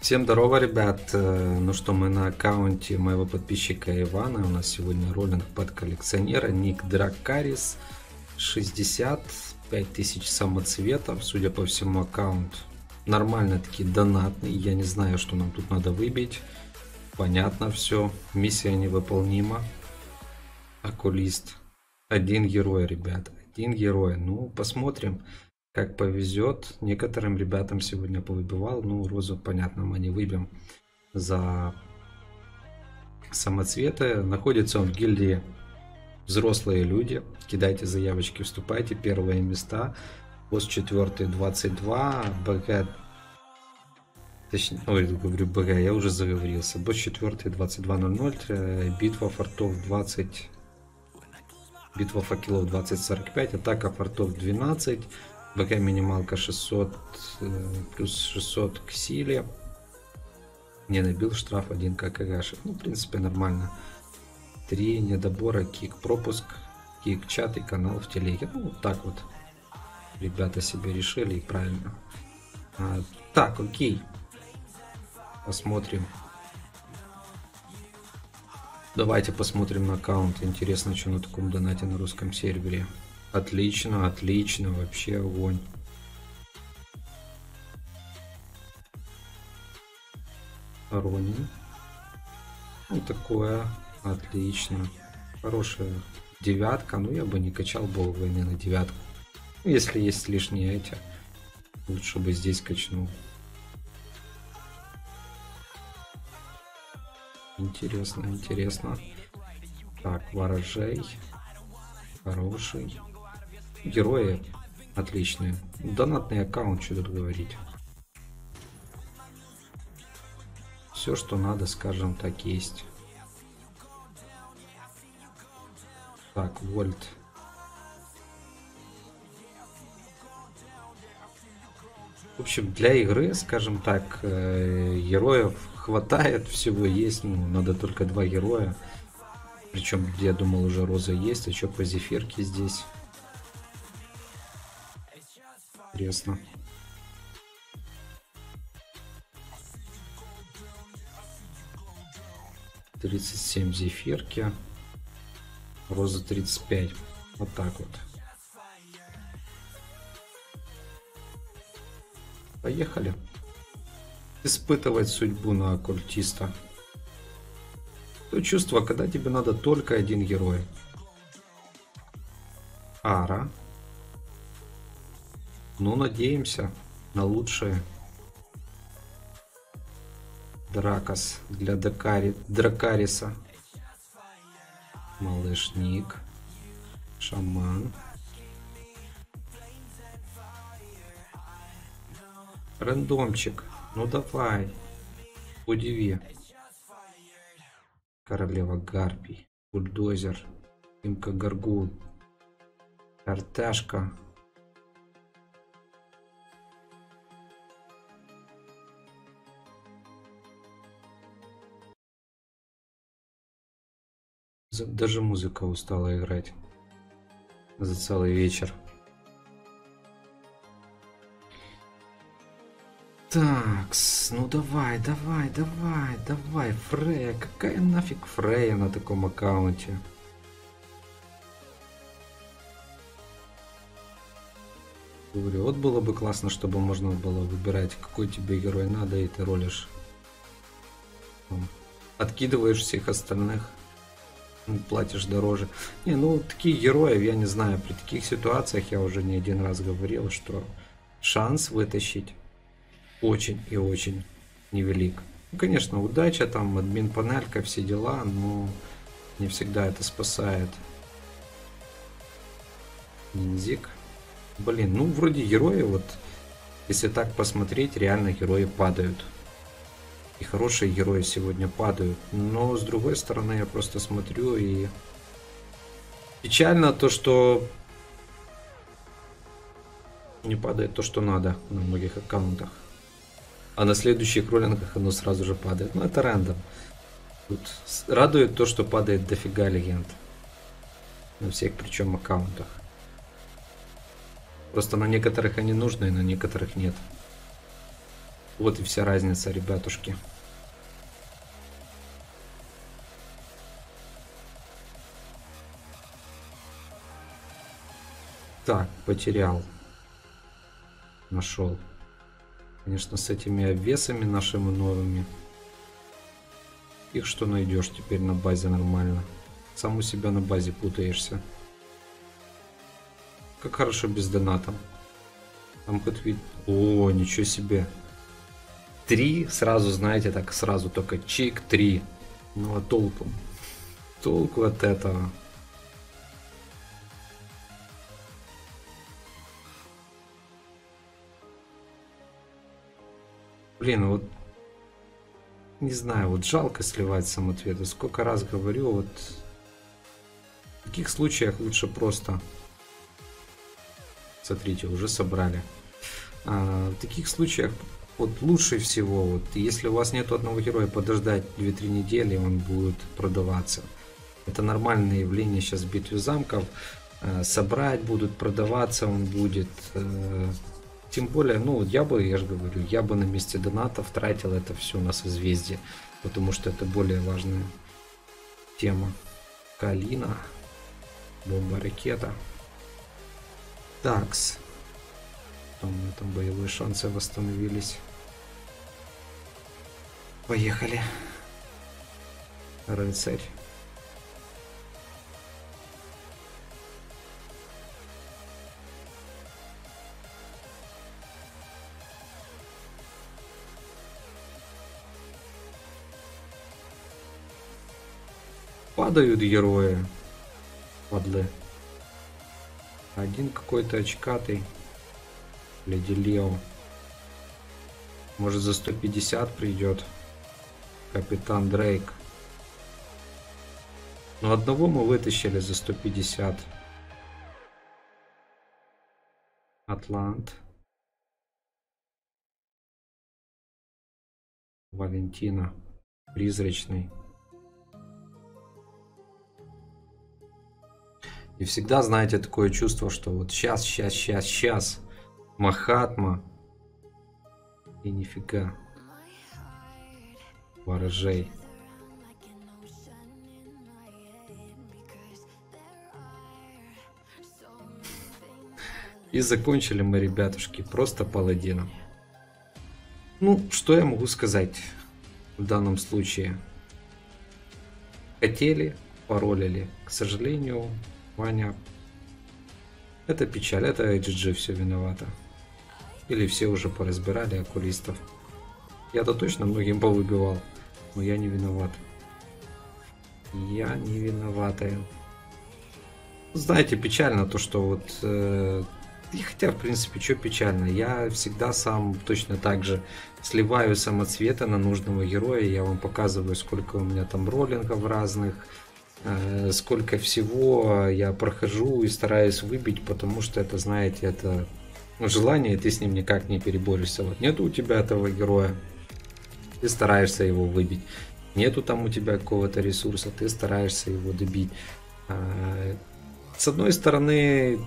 Всем здорово, ребят. Э, ну что, мы на аккаунте моего подписчика Ивана. У нас сегодня роллинг под коллекционера. Ник Дракарис. 65 тысяч самоцветов. Судя по всему, аккаунт нормально таки донатный. Я не знаю, что нам тут надо выбить. Понятно все. Миссия невыполнима. Окулист. Один герой, ребят. Один герой. Ну, посмотрим как повезет. Некоторым ребятам сегодня повыбивал. Ну, розу, понятно, мы не выбьем за самоцветы. Находится он в гильдии взрослые люди. Кидайте заявочки, вступайте. Первые места. Пост 4 22. БГ Точнее, ой, говорю БГ, я уже заговорился. Босс 4 22.00. Битва фортов 20. Битва факелов 20.45. Атака фортов 12. БК минималка 600 э, плюс 600 к силе. Не набил штраф 1 ККГ. Ну, в принципе, нормально. 3 недобора, кик, пропуск, кик, чат и канал в телеге. Ну, вот так вот ребята себе решили и правильно. А, так, окей. Посмотрим. Давайте посмотрим на аккаунт. Интересно, что на таком донате на русском сервере. Отлично, отлично, вообще огонь. Ронин. Ну, такое, отлично. Хорошая девятка, ну я бы не качал бог войны на девятку. Ну, если есть лишние эти, лучше бы здесь качнул. Интересно, интересно. Так, ворожей. Хороший. Герои отличные. Донатный аккаунт, что тут говорить. Все, что надо, скажем так, есть. Так, Вольт. В общем, для игры, скажем так, э, героев хватает, всего есть. Ну, надо только два героя. Причем, я думал, уже Роза есть, а что по зефирке здесь? Интересно. Тридцать семь зефирки. Роза 35. Вот так вот. Поехали. Испытывать судьбу на оккультиста. То чувство, когда тебе надо только один герой. Ара. Ну, надеемся на лучшее. Дракос для Дакари... Дракариса. Малышник. Шаман. Рандомчик. Ну давай. Удиви. Королева Гарпий. Бульдозер. Имка Гаргул. Карташка. Даже музыка устала играть за целый вечер. Так, ну давай, давай, давай, давай, Фрея. Какая нафиг Фрея на таком аккаунте? Говорю, вот было бы классно, чтобы можно было выбирать, какой тебе герой надо, и ты ролишь. Откидываешь всех остальных платишь дороже. Не, ну таких героев, я не знаю, при таких ситуациях я уже не один раз говорил, что шанс вытащить очень и очень невелик. Ну, конечно, удача, там, админ панелька, все дела, но не всегда это спасает. Ниндзик. Блин, ну вроде герои, вот, если так посмотреть, реально герои падают и хорошие герои сегодня падают. Но с другой стороны, я просто смотрю и печально то, что не падает то, что надо на многих аккаунтах. А на следующих роллингах оно сразу же падает. Ну, это рандом. Тут радует то, что падает дофига легенд. На всех причем аккаунтах. Просто на некоторых они нужны, на некоторых нет. Вот и вся разница, ребятушки. Так, потерял. Нашел. Конечно, с этими обвесами нашими новыми. Их что найдешь теперь на базе нормально. Сам у себя на базе путаешься. Как хорошо без доната. Там хоть вид... О, ничего себе. Три, сразу, знаете, так сразу только чик, три. Ну а толку? Толку от этого. Блин, вот не знаю, вот жалко сливать самоцветы. Сколько раз говорю, вот в таких случаях лучше просто... Смотрите, уже собрали. А, в таких случаях вот лучше всего, вот если у вас нет одного героя, подождать 2-3 недели, он будет продаваться. Это нормальное явление сейчас в битве замков. А, собрать будут, продаваться он будет. А, тем более, ну, я бы, я же говорю, я бы на месте донатов тратил это все на созвездие, потому что это более важная тема. Калина, бомба-ракета. Такс. Там, там боевые шансы восстановились. Поехали. Рыцарь. падают герои. Падлы. Один какой-то очкатый. Леди Лео. Может за 150 придет. Капитан Дрейк. Но одного мы вытащили за 150. Атлант. Валентина. Призрачный. И всегда, знаете, такое чувство, что вот сейчас, сейчас, сейчас, сейчас. Махатма. И нифига. Ворожей. И закончили мы, ребятушки, просто паладином. Ну, что я могу сказать в данном случае? Хотели, паролили. К сожалению, Ваня. Это печаль, это HG все виновато. Или все уже поразбирали окулистов. Я-то точно многим повыбивал, но я не виноват. Я не виноватая. Знаете, печально то, что вот... Э, и хотя, в принципе, что печально. Я всегда сам точно так же сливаю самоцветы на нужного героя. Я вам показываю, сколько у меня там роллингов разных Э, сколько всего я прохожу и стараюсь выбить, потому что это, знаете, это ну, желание, ты с ним никак не переборешься. Вот нету у тебя этого героя, ты стараешься его выбить. Нету там у тебя какого-то ресурса, ты стараешься его добить. А, с одной стороны,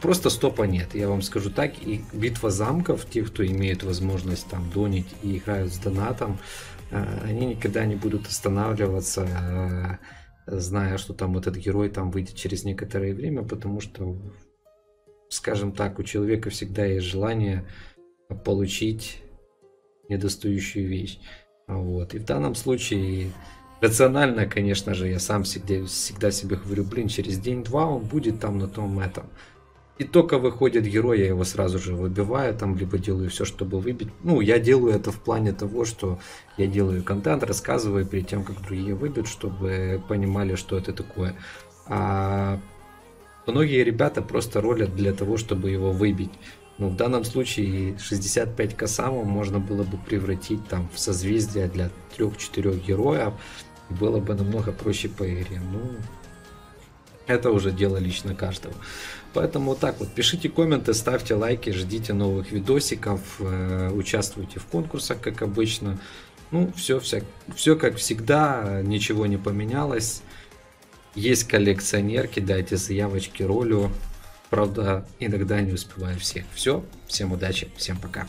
просто стопа нет, я вам скажу так. И битва замков, те, кто имеет возможность там донить и играют с донатом, а, они никогда не будут останавливаться а, зная, что там этот герой там выйдет через некоторое время, потому что, скажем так, у человека всегда есть желание получить недостающую вещь. Вот. И в данном случае рационально, конечно же, я сам всегда, всегда себе говорю, блин, через день-два он будет там на том этом. И только выходит герой, я его сразу же выбиваю, там, либо делаю все, чтобы выбить. Ну, я делаю это в плане того, что я делаю контент, рассказываю перед тем, как другие выбьют, чтобы понимали, что это такое. А многие ребята просто ролят для того, чтобы его выбить. Ну, в данном случае 65 косаму можно было бы превратить там в созвездие для 3-4 героев. Было бы намного проще по игре. Ну, это уже дело лично каждого. Поэтому вот так вот. Пишите комменты, ставьте лайки, ждите новых видосиков, э, участвуйте в конкурсах, как обычно. Ну, все, вся, все как всегда, ничего не поменялось. Есть коллекционер, кидайте заявочки ролю. Правда, иногда не успеваю всех. Все, всем удачи, всем пока.